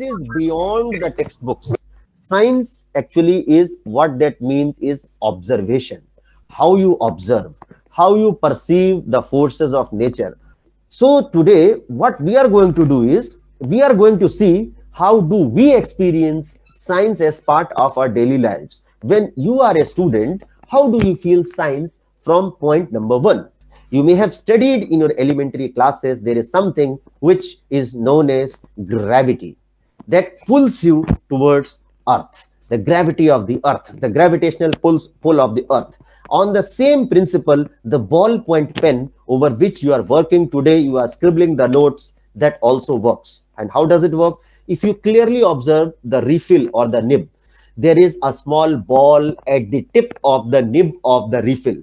is beyond the textbooks. Science actually is what that means is observation. How you observe, how you perceive the forces of nature. So today, what we are going to do is, we are going to see how do we experience science as part of our daily lives. When you are a student, how do you feel science from point number one? You may have studied in your elementary classes, there is something which is known as gravity that pulls you towards earth, the gravity of the earth, the gravitational pulls, pull of the earth. On the same principle, the ballpoint pen over which you are working today, you are scribbling the notes, that also works. And how does it work? If you clearly observe the refill or the nib, there is a small ball at the tip of the nib of the refill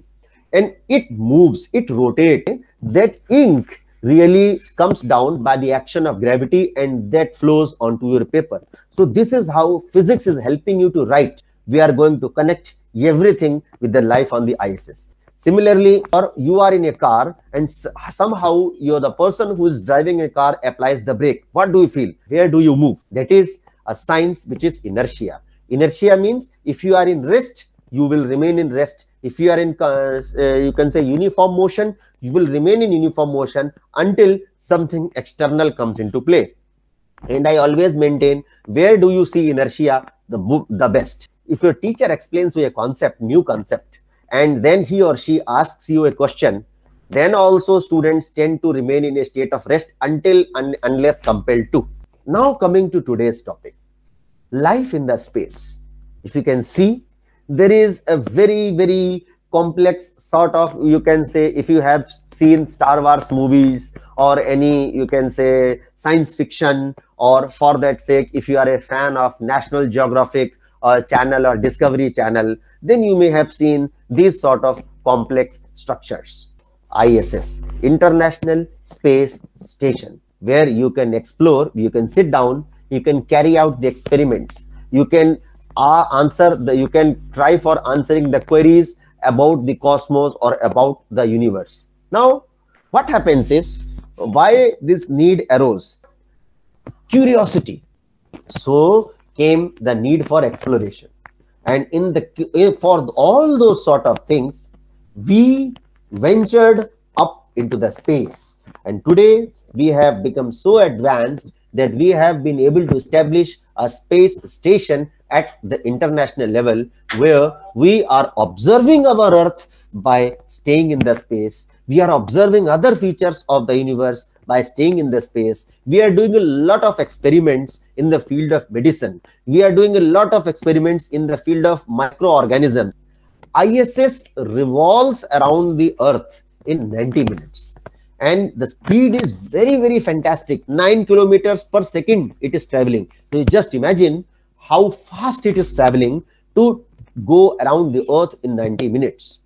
and it moves, it rotates. That ink really comes down by the action of gravity and that flows onto your paper. So this is how physics is helping you to write. We are going to connect everything with the life on the ISS. Similarly, or you are in a car and somehow you're the person who is driving a car applies the brake. What do you feel? Where do you move? That is a science which is inertia. Inertia means if you are in rest, you will remain in rest. If you are in, uh, you can say uniform motion, you will remain in uniform motion until something external comes into play. And I always maintain, where do you see inertia the, the best? If your teacher explains you a concept, new concept, and then he or she asks you a question, then also students tend to remain in a state of rest until un unless compelled to. Now coming to today's topic, life in the space. If you can see, there is a very, very complex sort of, you can say, if you have seen Star Wars movies or any, you can say, science fiction, or for that sake, if you are a fan of National Geographic uh, channel or Discovery channel, then you may have seen these sort of complex structures. ISS, International Space Station, where you can explore, you can sit down, you can carry out the experiments, you can uh, answer, the, you can try for answering the queries about the cosmos or about the universe. Now, what happens is, why this need arose? Curiosity. So, came the need for exploration and in the for all those sort of things we ventured up into the space and today we have become so advanced that we have been able to establish a space station at the international level where we are observing our earth by staying in the space we are observing other features of the universe by staying in the space. We are doing a lot of experiments in the field of medicine. We are doing a lot of experiments in the field of microorganisms. ISS revolves around the earth in 90 minutes and the speed is very very fantastic 9 kilometers per second it is traveling so just imagine how fast it is traveling to go around the earth in 90 minutes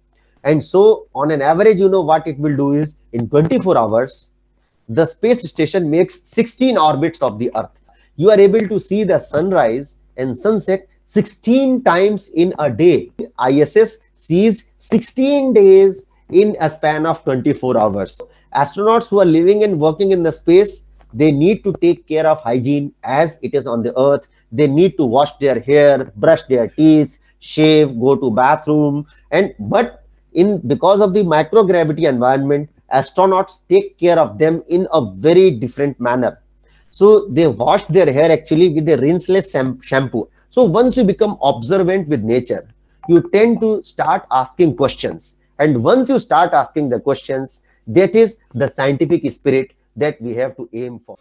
and so on an average, you know what it will do is in 24 hours, the space station makes 16 orbits of the earth. You are able to see the sunrise and sunset 16 times in a day. ISS sees 16 days in a span of 24 hours. Astronauts who are living and working in the space, they need to take care of hygiene as it is on the earth. They need to wash their hair, brush their teeth, shave, go to bathroom. And but in because of the microgravity environment astronauts take care of them in a very different manner so they wash their hair actually with a rinseless shampoo so once you become observant with nature you tend to start asking questions and once you start asking the questions that is the scientific spirit that we have to aim for